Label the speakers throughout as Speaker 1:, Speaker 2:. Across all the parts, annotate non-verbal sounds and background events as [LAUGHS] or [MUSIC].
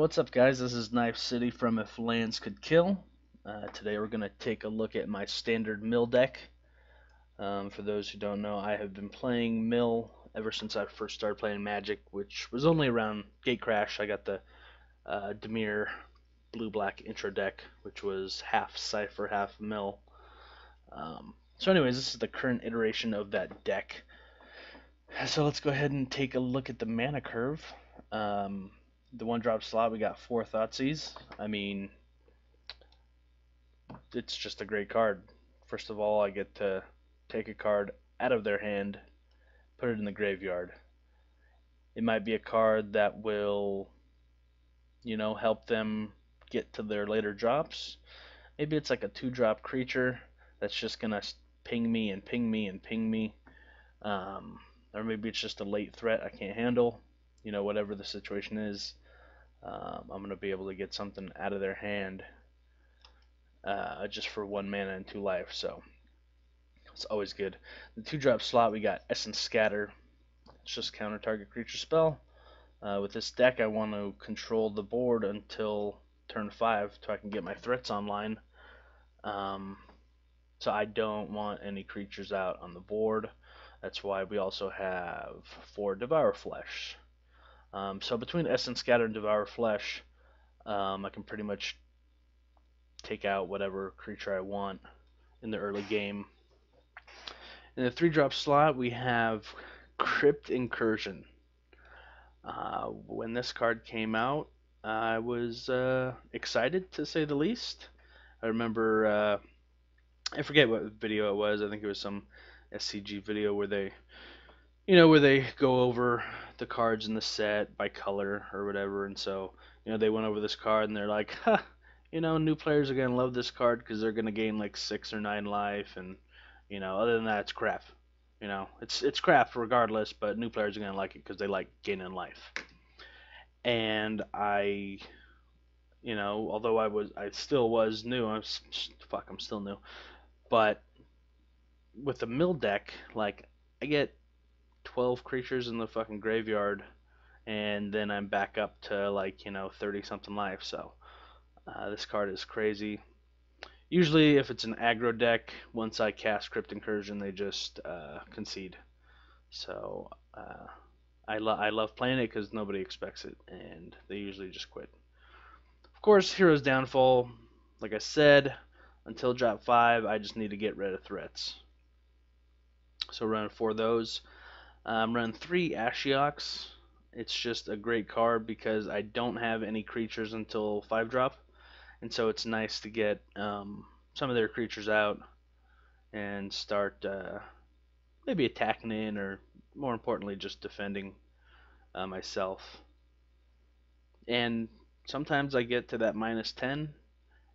Speaker 1: what's up guys? This is Knife City from If Lands Could Kill. Uh, today we're going to take a look at my standard mill deck. Um, for those who don't know, I have been playing mill ever since I first started playing Magic, which was only around Gatecrash. I got the uh, Dimir blue-black intro deck, which was half Cipher, half mill. Um, so anyways, this is the current iteration of that deck. So let's go ahead and take a look at the mana curve. Um, the one drop slot, we got four Thoughtseize. I mean, it's just a great card. First of all, I get to take a card out of their hand, put it in the graveyard. It might be a card that will, you know, help them get to their later drops. Maybe it's like a two drop creature that's just going to ping me and ping me and ping me. Um, or maybe it's just a late threat I can't handle. You know, whatever the situation is, um, I'm going to be able to get something out of their hand uh, just for one mana and two life. So it's always good. The two drop slot, we got Essence Scatter. It's just counter target creature spell. Uh, with this deck, I want to control the board until turn 5 so I can get my threats online. Um, so I don't want any creatures out on the board. That's why we also have four Devour Flesh. Um, so between Essence Scatter and Devour Flesh, um, I can pretty much take out whatever creature I want in the early game. In the three drop slot, we have Crypt Incursion. Uh, when this card came out, I was uh, excited to say the least. I remember, uh, I forget what video it was. I think it was some SCG video where they, you know, where they go over the cards in the set by color or whatever. And so, you know, they went over this card and they're like, huh, you know, new players are going to love this card because they're going to gain like six or nine life. And, you know, other than that, it's crap. You know, it's it's crap regardless, but new players are going to like it because they like gaining life. And I, you know, although I was, I still was new. I'm fuck, I'm still new. But with the mill deck, like I get 12 creatures in the fucking graveyard, and then I'm back up to like you know 30 something life. So uh, this card is crazy. Usually, if it's an aggro deck, once I cast Crypt Incursion, they just uh, concede. So uh, I, lo- I love playing it because nobody expects it, and they usually just quit. Of course, Hero's Downfall, like I said, until drop 5, I just need to get rid of threats. So running four of those. I'm running three Ashiok's. It's just a great card because I don't have any creatures until 5 drop and so it's nice to get um, some of their creatures out and start uh, maybe attacking in or more importantly just defending uh, myself and sometimes I get to that minus 10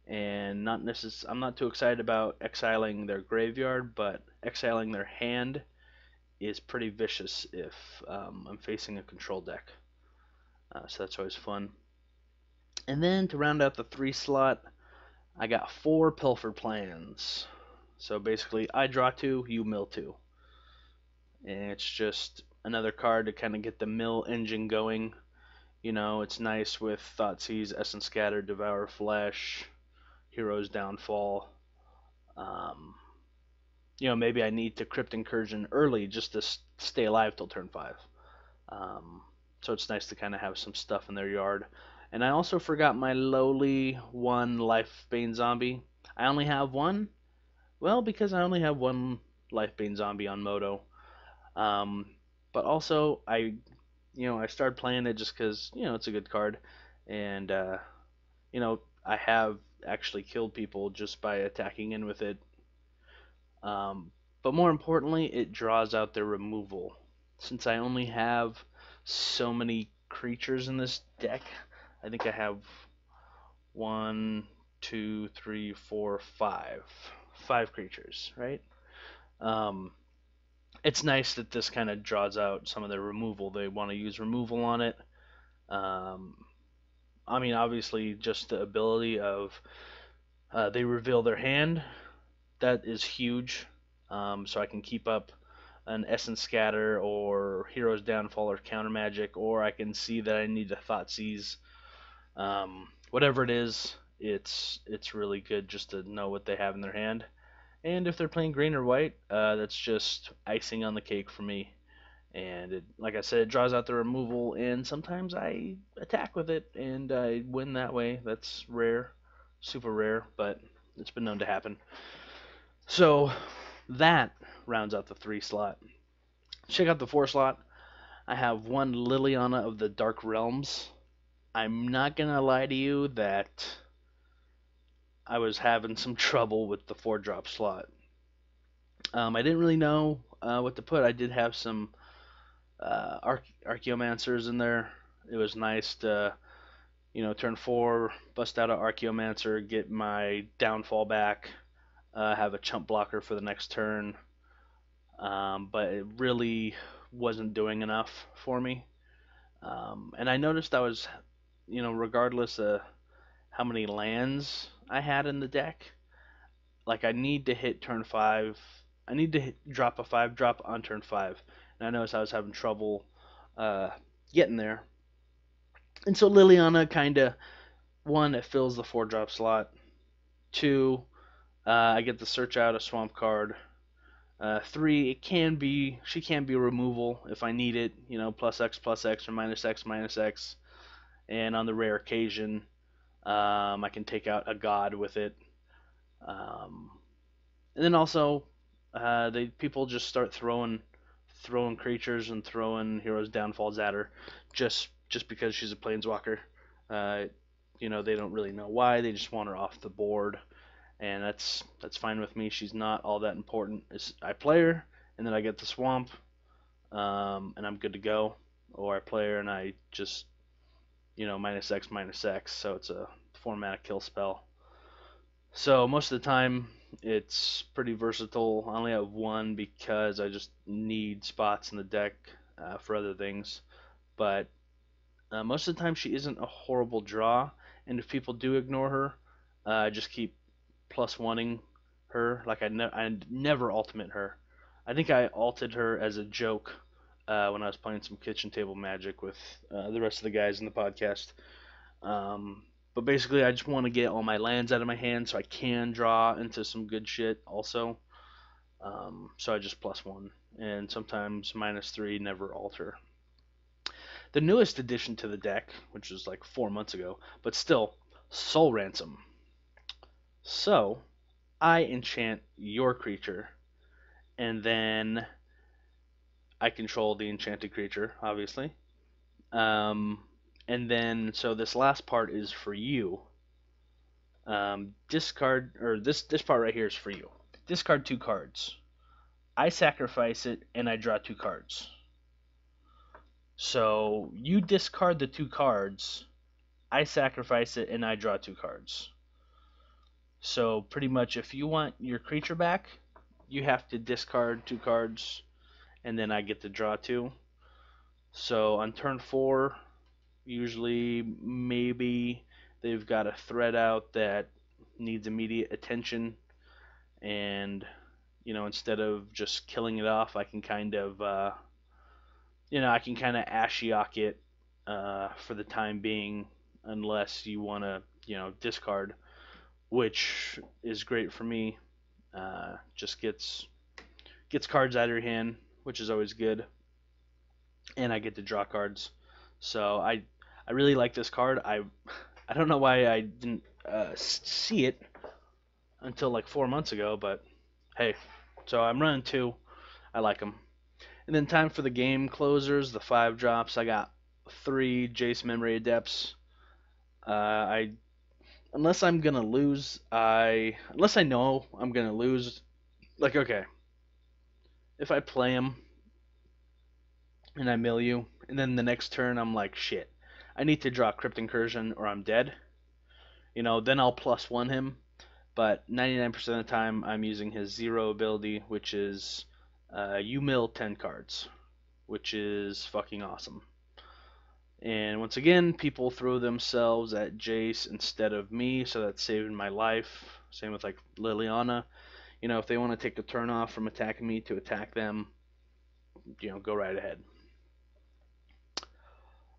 Speaker 1: and not necess- I'm not too excited about exiling their graveyard but exiling their hand is pretty vicious if um, I'm facing a control deck uh, so that's always fun and then to round out the three slot, I got four Pilfered Plans. So basically, I draw two, you mill two. And it's just another card to kind of get the mill engine going. You know, it's nice with Thoughtseize, Essence Scatter, Devour Flesh, Hero's Downfall. Um, you know, maybe I need to Crypt Incursion early just to stay alive till turn 5. Um, so it's nice to kind of have some stuff in their yard. And I also forgot my lowly one Lifebane zombie. I only have one. Well, because I only have one Lifebane zombie on Moto. Um, but also I, you know, I started playing it just because you know it's a good card, and uh, you know I have actually killed people just by attacking in with it. Um, but more importantly, it draws out their removal. Since I only have so many creatures in this deck, I think I have one, two, three, four, five, five creatures, right? Um, it's nice that this kind of draws out some of their removal. They want to use removal on it. Um, I mean, obviously, just the ability of uh, they reveal their hand. That is huge. Um, so I can keep up an Essence Scatter or Hero's Downfall or Counter Magic, or I can see that I need a Thoughtseize Um, whatever it is, it's it's really good just to know what they have in their hand. And if they're playing green or white, uh, that's just icing on the cake for me. And it, like I said, it draws out the removal, and sometimes I attack with it and I win that way. That's rare, super rare, but it's been known to happen. So that rounds out the three slot. Check out the four slot. I have one Liliana of the Dark Realms. I'm not gonna lie to you that I was having some trouble with the four drop slot. Um, I didn't really know uh, what to put. I did have some uh, Arch- Archaeomancers in there. It was nice to, you know, turn four, bust out an Archaeomancer, get my downfall back, uh, have a chump blocker for the next turn. Um, but it really wasn't doing enough for me. Um, and I noticed I was, you know, regardless of how many lands I had in the deck, like I need to hit turn five. I need to hit, drop a five drop on turn five, and I noticed I was having trouble uh, getting there. And so Liliana kind of one, it fills the four drop slot. Two, uh, I get to search out a swamp card. Uh, three, it can be she can be removal if I need it, you know, plus X plus X or minus X minus X, and on the rare occasion, um, I can take out a god with it. Um, and then also, uh, they people just start throwing throwing creatures and throwing heroes downfalls at her, just just because she's a planeswalker. Uh, you know, they don't really know why. They just want her off the board and that's that's fine with me. She's not all that important. It's, I play her, and then I get the swamp, um, and I'm good to go. Or I play her and I just, you know, minus X minus X, so it's a four mana kill spell. So most of the time, it's pretty versatile. I only have one because I just need spots in the deck uh, for other things. But uh, most of the time, she isn't a horrible draw, and if people do ignore her, uh, I just keep plus wanting her. Like I, ne- I never ultimate her. I think I alted her as a joke uh, when I was playing some kitchen table magic with uh, the rest of the guys in the podcast. Um, but basically, I just want to get all my lands out of my hand so I can draw into some good shit also. Um, so I just plus one, and sometimes minus three, never alter. The newest addition to the deck, which was like four months ago, but still, Soul Ransom. So, I enchant your creature, and then I control the enchanted creature, obviously. Um, and then, so this last part is for you. Um, discard, or this this part right here is for you. Discard two cards. I sacrifice it, and I draw two cards. So you discard the two cards. I sacrifice it, and I draw two cards. So pretty much, if you want your creature back, you have to discard two cards, and then I get to draw two. So on turn four, usually maybe they've got a threat out that needs immediate attention, and you know instead of just killing it off, I can kind of uh, you know I can kind of Ashiok it uh, for the time being, unless you want to you know discard which is great for me. Uh, just gets gets cards out of your hand, which is always good, and I get to draw cards. So I I really like this card. I I don't know why I didn't uh, see it until like four months ago, but hey, so I'm running two. I like them. And then time for the game closers, the five drops. I got three Jace Memory Adepts. Uh, I unless I'm gonna lose, I unless I know I'm gonna lose, like okay, if I play him and I mill you, and then the next turn I'm like shit, I need to draw Crypt Incursion or I'm dead. You know, then I'll plus one him. But 99% of the time, I'm using his zero ability, which is uh, you mill 10 cards, which is fucking awesome. And once again, people throw themselves at Jace instead of me, so that's saving my life. Same with like Liliana. You know, if they want to take the turn off from attacking me to attack them, you know, go right ahead.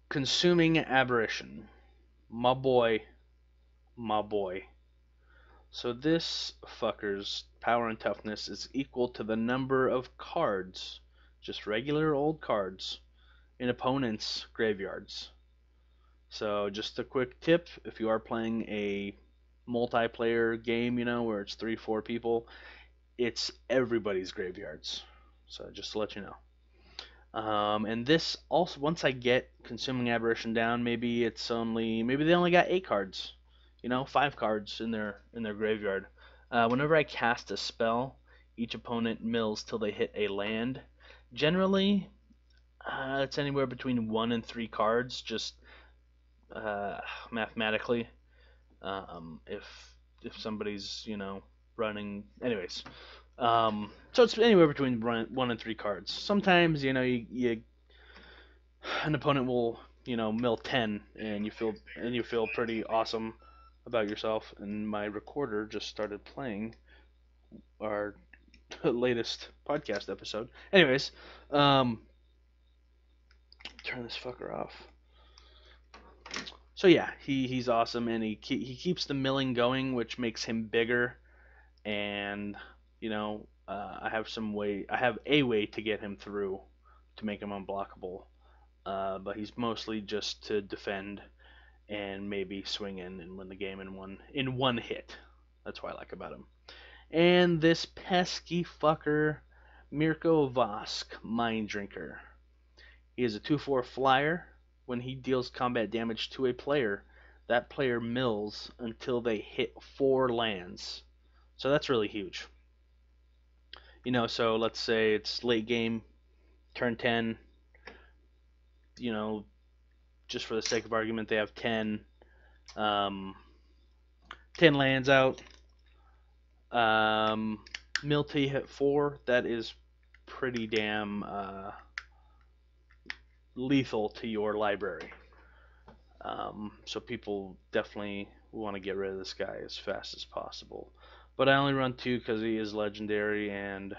Speaker 1: Consuming Aberration. my boy, my boy. So this fucker's power and toughness is equal to the number of cards, just regular old cards, in opponents' graveyards. So just a quick tip, if you are playing a multiplayer game, you know, where it's three, four people, it's everybody's graveyards. So just to let you know. Um, and this also, once I get Consuming Aberration down, maybe it's only, maybe they only got eight cards, you know, five cards in their in their graveyard. Uh, whenever I cast a spell, each opponent mills till they hit a land. Generally, uh, it's anywhere between one and three cards, just uh, mathematically. Um, if if somebody's you know running, anyways. Um, so it's anywhere between one and three cards. Sometimes you know you, you an opponent will you know mill ten and you feel and you feel pretty awesome about yourself. And my recorder just started playing our [LAUGHS] latest podcast episode. Anyways, um, turn this fucker off. So yeah, he, he's awesome and he he keeps the milling going, which makes him bigger and you know, uh, I have some way, I have a way to get him through to make him unblockable. Uh, but he's mostly just to defend and maybe swing in and win the game in one in one hit. That's what I like about him. And this pesky fucker, Mirko Vosk, Mind Drinker. He is a 2-4 flyer. When he deals combat damage to a player, that player mills until they hit four lands. So that's really huge. You know, so let's say it's late game, turn 10, you know, just for the sake of argument, they have 10, um, 10 lands out. Um, Milty hit 4. That is pretty damn uh, lethal to your library. Um, so people definitely want to get rid of this guy as fast as possible. But I only run two because he is legendary, and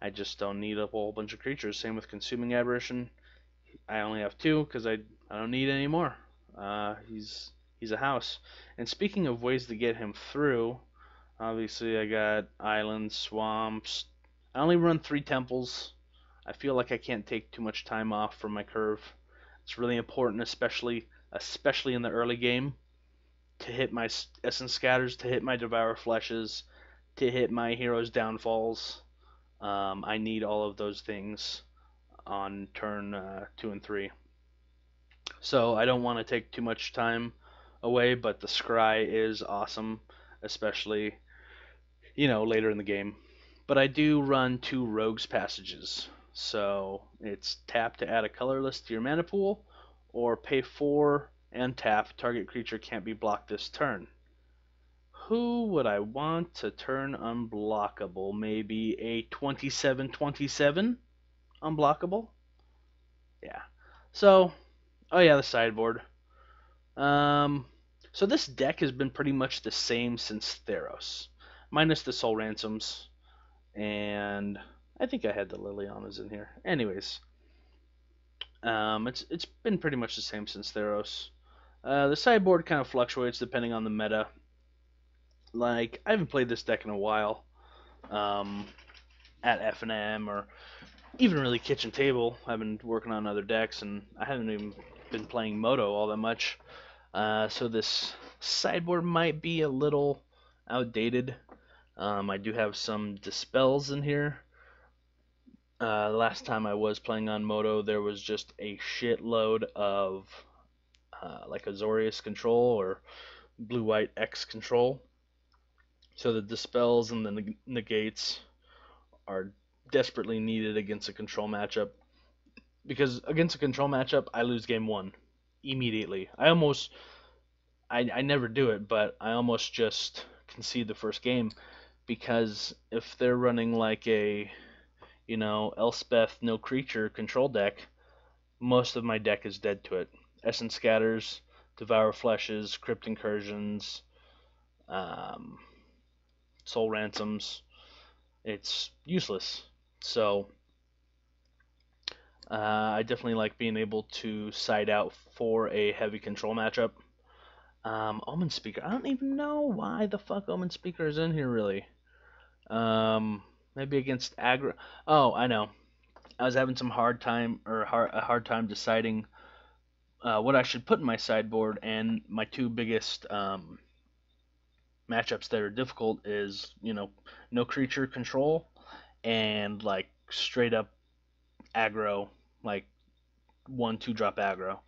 Speaker 1: I just don't need a whole bunch of creatures. Same with Consuming Aberration. I only have two because I, I don't need any more. Uh, he's he's a house. And speaking of ways to get him through, obviously I got islands, swamps. I only run three temples. I feel like I can't take too much time off from my curve. It's really important, especially especially in the early game to hit my essence scatters, to hit my devour fleshes, to hit my hero's downfalls. Um, I need all of those things on turn uh, two and three. So I don't want to take too much time away, but the scry is awesome, especially you know later in the game. But I do run two Rogue's Passages, so it's tap to add a colorless to your mana pool, or pay four and tap, target creature can't be blocked this turn. Who would I want to turn unblockable? Maybe a 27-27 unblockable? Yeah. So, oh yeah, the sideboard. Um, so this deck has been pretty much the same since Theros, minus the Soul Ransoms, and I think I had the Lilianas in here. Anyways, um, it's it's been pretty much the same since Theros. Uh, the sideboard kind of fluctuates depending on the meta. Like I haven't played this deck in a while, um, at FNM or even really kitchen table. I've been working on other decks and I haven't even been playing Moto all that much. Uh, so this sideboard might be a little outdated. Um, I do have some dispels in here. Uh, last time I was playing on Moto, there was just a shitload of uh, like Azorius control or blue white X control. So the dispels and the negates are desperately needed against a control matchup. Because against a control matchup, I lose game one immediately. I almost, I, I never do it, but I almost just concede the first game because if they're running like a, you know, Elspeth no creature control deck, most of my deck is dead to it. Essence Scatters, Devour Fleshes, Crypt Incursions, um, Soul Ransoms. It's useless. So uh, I definitely like being able to side out for a heavy control matchup. Um, Omen Speaker. I don't even know why the fuck Omen Speaker is in here really. Um, maybe against aggro. Oh, I know. I was having some hard time or hard, a hard time deciding uh, what I should put in my sideboard, and my two biggest um, matchups that are difficult is you know no creature control and like straight up aggro, like one two drop aggro.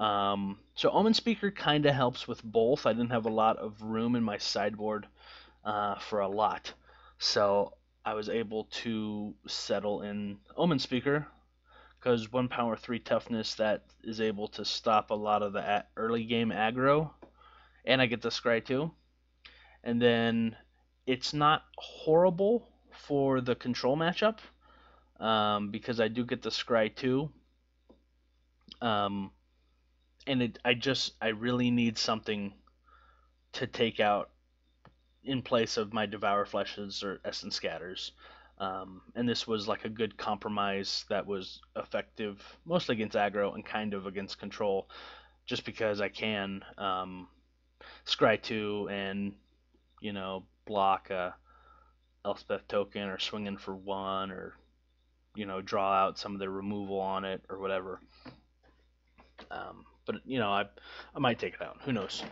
Speaker 1: Um, so Omen Speaker kind of helps with both. I didn't have a lot of room in my sideboard uh, for a lot, so I was able to settle in Omen Speaker because one power three toughness that is able to stop a lot of the early game aggro, and I get the scry too. And then it's not horrible for the control matchup um, because I do get the scry too. Um, and it, I just I really need something to take out in place of my devour fleshes or essence scatters. Um, and this was like a good compromise that was effective mostly against aggro and kind of against control, just because I can um, scry two and you know block a Elspeth token or swing in for one or you know draw out some of the removal on it or whatever. Um, but you know I I might take it out. Who knows?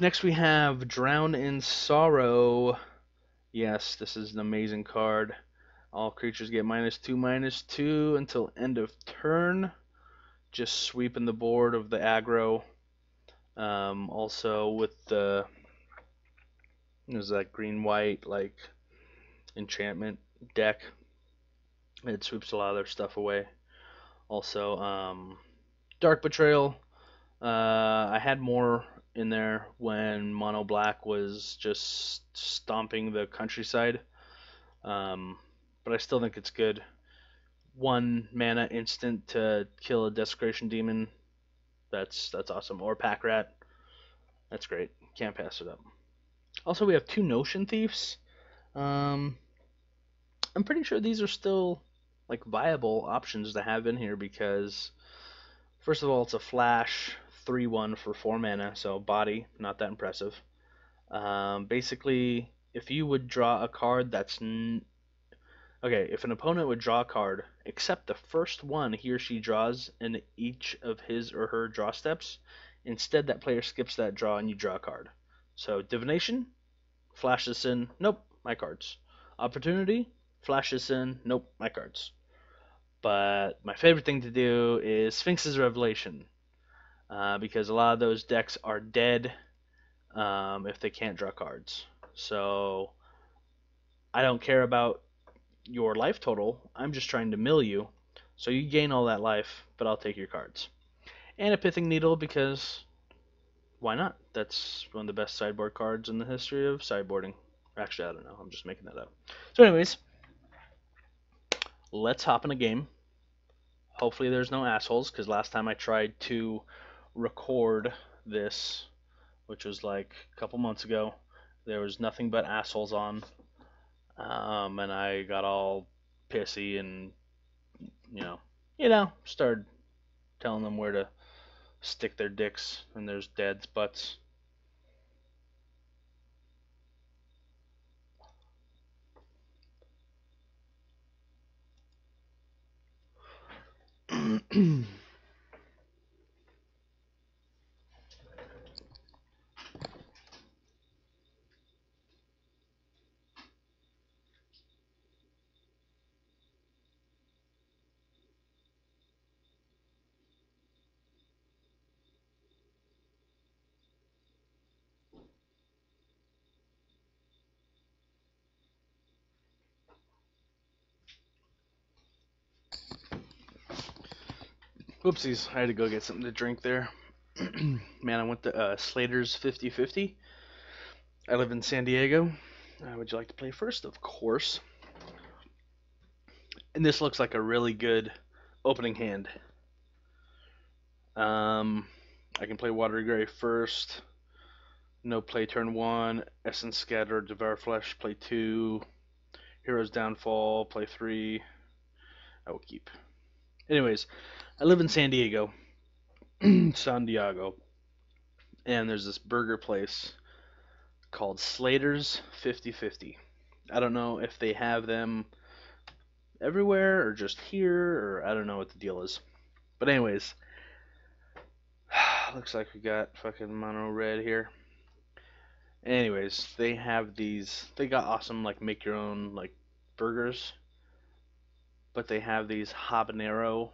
Speaker 1: Next we have Drown in Sorrow. Yes, this is an amazing card. All creatures get minus two, minus two until end of turn. Just sweeping the board of the aggro. Um, also with the there's that green white like enchantment deck. It sweeps a lot of their stuff away. Also, um, Dark Betrayal. Uh, I had more in there when Mono Black was just stomping the countryside. Um, but I still think it's good. One mana instant to kill a Desecration Demon. That's that's awesome. Or Pack Rat. That's great. Can't pass it up. Also, we have two Notion Thieves. Um, I'm pretty sure these are still like viable options to have in here because first of all, it's a flash 3 1 for 4 mana, so body, not that impressive. Um, basically, if you would draw a card that's. N- okay, if an opponent would draw a card, except the first one he or she draws in each of his or her draw steps, instead that player skips that draw and you draw a card. So, Divination, flash this in, nope, my cards. Opportunity, flash this in, nope, my cards. But my favorite thing to do is Sphinx's Revelation uh, because a lot of those decks are dead um, if they can't draw cards. So I don't care about your life total. I'm just trying to mill you. So you gain all that life, but I'll take your cards. And a Pithing Needle because why not? That's one of the best sideboard cards in the history of sideboarding. Actually, I don't know. I'm just making that up. So, anyways, let's hop in a game. Hopefully, there's no assholes because last time I tried to record this, which was like a couple months ago, there was nothing but assholes on, um, and I got all pissy and you know, you know, started telling them where to stick their dicks in their dad's butts. [CLEARS THROAT] Whoopsies, I had to go get something to drink there. [CLEARS THROAT] Man, I went to uh, Slater's 50 50. I live in San Diego. Uh, would you like to play first? Of course. And this looks like a really good opening hand. Um, I can play Watery Grave first. No play turn one. Essence Scatter, Devour Flesh, play two. Hero's Downfall, play three. I will keep. Anyways, I live in San Diego. [CLEARS THROAT] San Diego. and there's this burger place called Slater's 50/50. I don't know if they have them everywhere or just here or I don't know what the deal is. But anyways, [SIGHS] looks like we got fucking mono red here. Anyways, they have these they got awesome like make your own like burgers. But they have these habanero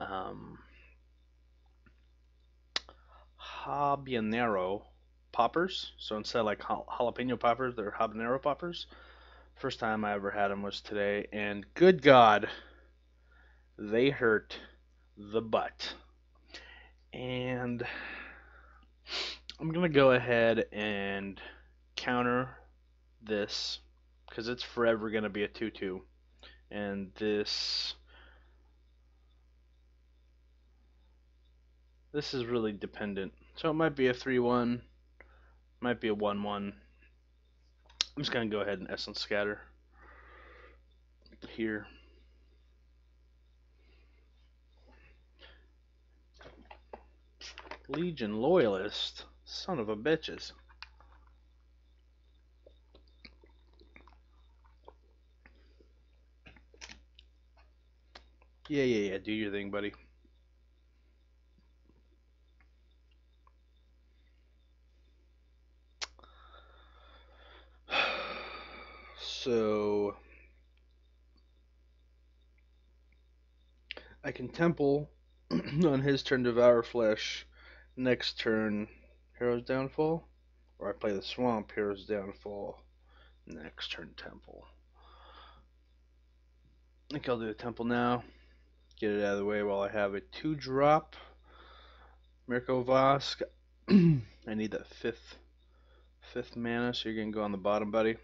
Speaker 1: um habanero poppers. So instead of like jalapeno poppers, they're habanero poppers. First time I ever had them was today, and good God, they hurt the butt. And I'm gonna go ahead and counter this because it's forever gonna be a 2-2, and this this is really dependent. So it might be a 3-1, might be a 1-1. I'm just gonna go ahead and essence scatter here. Legion loyalist, son of a bitches. Yeah, yeah, yeah. Do your thing, buddy. [SIGHS] So I can temple [CLEARS THROAT] on his turn devour flesh. Next turn hero's downfall, or I play the swamp hero's downfall. Next turn temple. I think I'll do the temple now. Get it out of the way while I have a two drop. Mirko Vosk. [CLEARS THROAT] I need that fifth fifth mana, so you're gonna go on the bottom, buddy.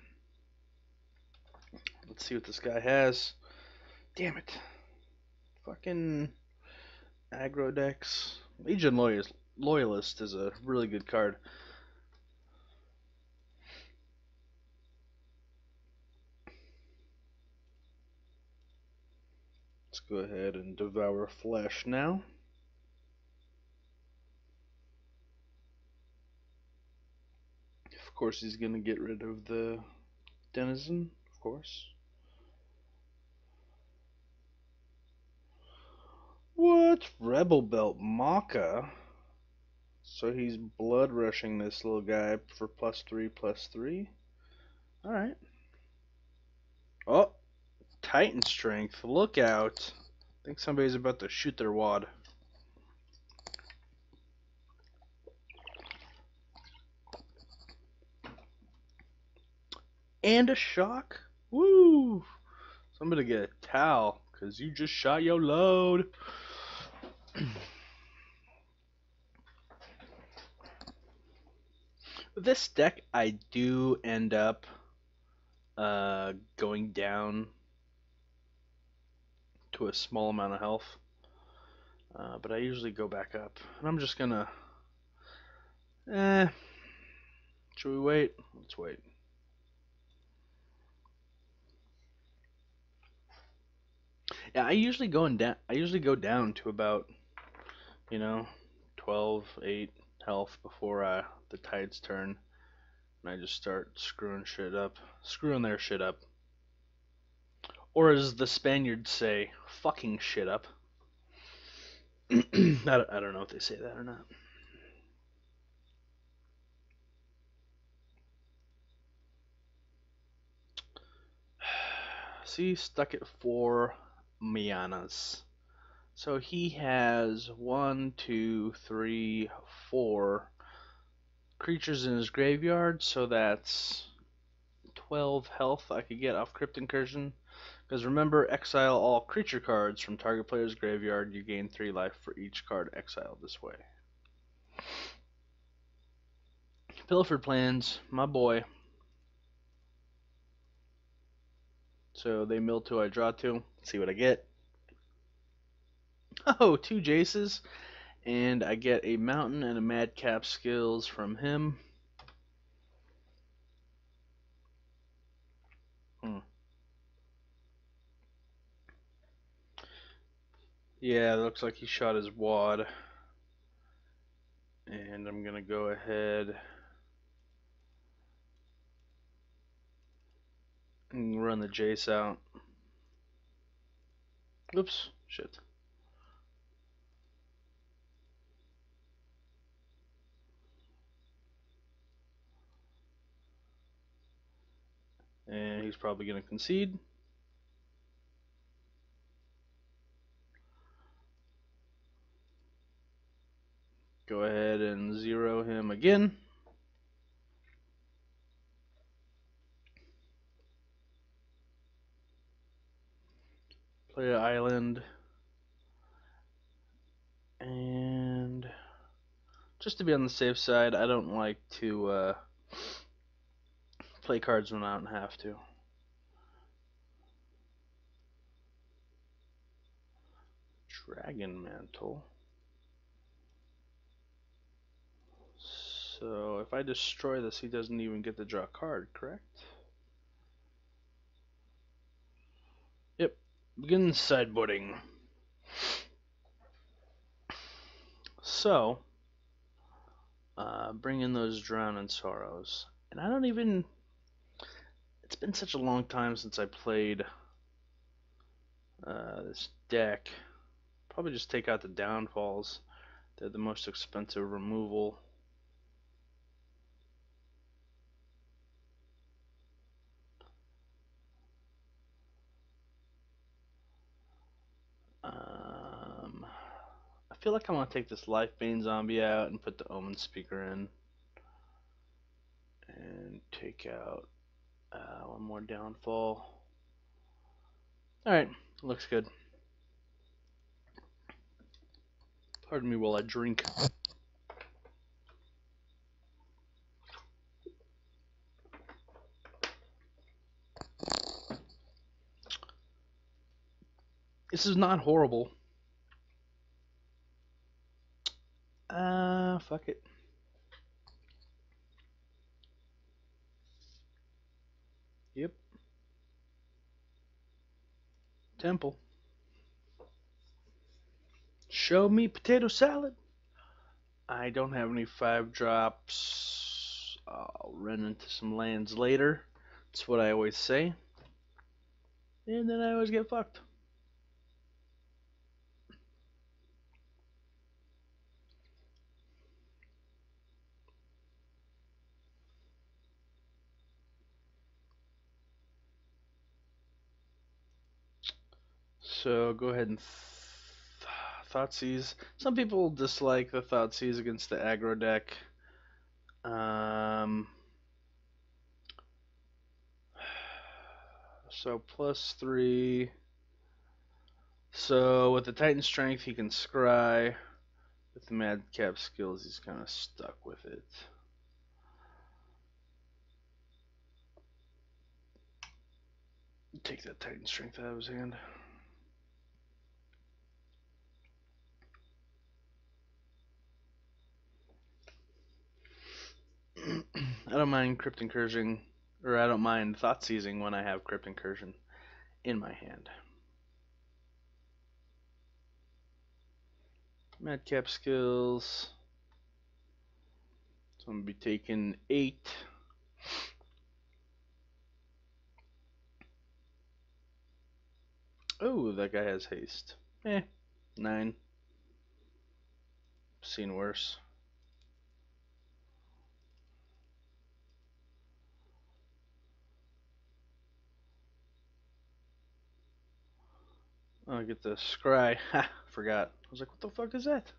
Speaker 1: Let's see what this guy has. Damn it. Fucking aggro decks. Legion Loyalist, Loyalist is a really good card. Let's go ahead and devour flesh now. Of course, he's going to get rid of the denizen, of course. What? Rubblebelt Maaka? So he's blood rushing this little guy for plus three, plus three? Alright. Oh! Titan Strength. Look out. I think somebody's about to shoot their wad. And a shock? Woo! Somebody get a towel, because you just shot your load. [CLEARS THROAT] This deck, I do end up uh, going down to a small amount of health. Uh, but I usually go back up. And I'm just gonna... Eh... Should we wait? Let's wait. Yeah, I usually go down. I usually go down to about you know, 12, 8 health before uh, the tides turn. And I just start screwing shit up. Screwing their shit up. Or as the Spaniards say, fucking shit up. [CLEARS THROAT] I, don't, I don't know if they say that or not. [SIGHS] See, stuck at four Mianas. So he has one, two, three, four creatures in his graveyard, so that's 12 health I could get off Crypt Incursion. Because remember, exile all creature cards from target player's graveyard. You gain 3 life for each card exiled this way. Pilfered plans, my boy. So they mill two, I draw two. See what I get. [LAUGHS] Oh, two Jaces. And I get a Mountain and a Madcap skills from him. Hmm. Yeah, looks like he shot his wad. And I'm going to go ahead and run the Jace out. Oops, shit. And he's probably going to concede. Go ahead and zero him again. Play an island. And just to be on the safe side, I don't like to uh, play cards when I don't have to. Dragon Mantle. So if I destroy this, he doesn't even get to draw a card, correct? Yep. Begin sideboarding. So, uh, bring in those Drown in Sorrows. And I don't even... It's been such a long time since I played uh, this deck. Probably just take out the Downfalls. They're the most expensive removal. Feel like I want to take this Life Bane zombie out and put the Omen Speaker in. And take out uh, one more downfall. Alright, looks good. Pardon me while I drink. This is not horrible. Uh, fuck it. Yep. Temple. Show me potato salad. I don't have any five drops. I'll run into some lands later. That's what I always say. And then I always get fucked. So go ahead and th Thoughtseize. Some people dislike the Thoughtseize against the aggro deck. Um, [SIGHS] so plus three. So with the Titan Strength, he can scry. With the Madcap skills, he's kind of stuck with it. Take that Titan Strength out of his hand. I don't mind Crypt Incursion, or I don't mind Thought Seizing when I have Crypt Incursion in my hand. Madcap skills. So I'm to be taking 8. Oh, that guy has haste. Eh, 9. Seen worse. Oh, I get the scry. [LAUGHS] Ha, forgot. I was like, what the fuck is that?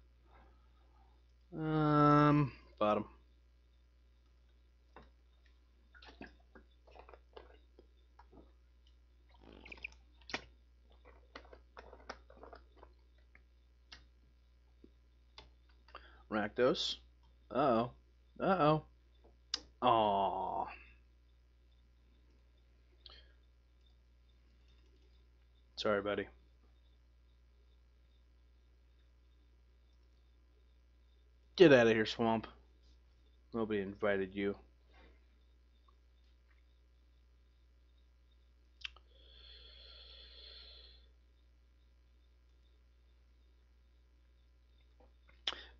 Speaker 1: Um, bottom. Rakdos. Uh-oh. Uh-oh. Aww. Sorry, buddy. Get out of here, swamp. Nobody invited you.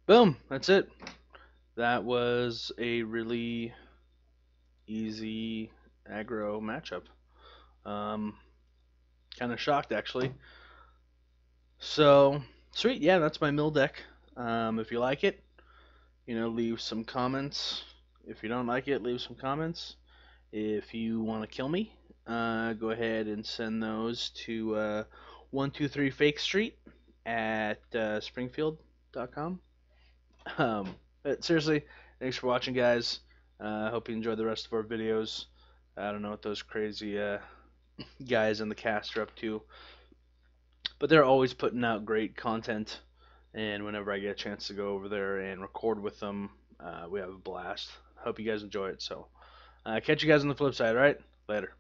Speaker 1: Boom, that's it. that was a really easy aggro matchup. Um, kind of shocked actually. So sweet, yeah, that's my mill deck. Um, if you like it, you know, leave some comments. If you don't like it, leave some comments. If you want to kill me, uh, go ahead and send those to uh, 123 Fake Street at uh, springfield.com. Um, but seriously, thanks for watching, guys. I uh, hope you enjoyed the rest of our videos. I don't know what those crazy uh, [LAUGHS] guys in the cast are up to, but they're always putting out great content. And whenever I get a chance to go over there and record with them, uh, we have a blast. Hope you guys enjoy it. So, uh, catch you guys on the flip side, right? Later.